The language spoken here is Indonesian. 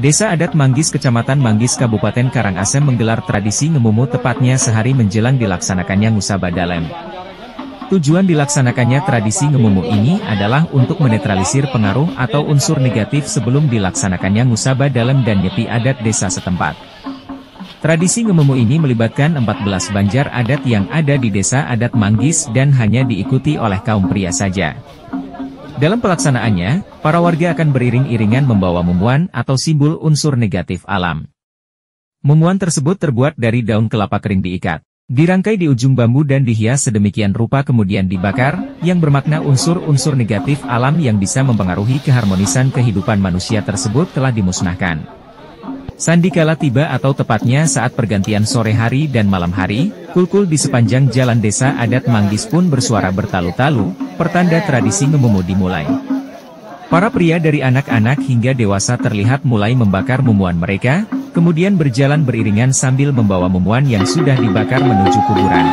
Desa adat Manggis Kecamatan Manggis Kabupaten Karangasem menggelar tradisi ngemumu tepatnya sehari menjelang dilaksanakannya Ngusaba Dalem. Tujuan dilaksanakannya tradisi ngemumu ini adalah untuk menetralisir pengaruh atau unsur negatif sebelum dilaksanakannya Ngusaba Dalem dan Nyepi adat desa setempat. Tradisi ngemumu ini melibatkan 14 banjar adat yang ada di desa adat Manggis dan hanya diikuti oleh kaum pria saja. Dalam pelaksanaannya, para warga akan beriring-iringan membawa mumuan atau simbol unsur negatif alam. Mumuan tersebut terbuat dari daun kelapa kering diikat, dirangkai di ujung bambu dan dihias sedemikian rupa kemudian dibakar, yang bermakna unsur-unsur negatif alam yang bisa mempengaruhi keharmonisan kehidupan manusia tersebut telah dimusnahkan. Sandikala tiba atau tepatnya saat pergantian sore hari dan malam hari, kulkul di sepanjang jalan desa adat Manggis pun bersuara bertalu-talu, pertanda tradisi ngemumu dimulai. Para pria dari anak-anak hingga dewasa terlihat mulai membakar mumuan mereka, kemudian berjalan beriringan sambil membawa mumuan yang sudah dibakar menuju kuburan.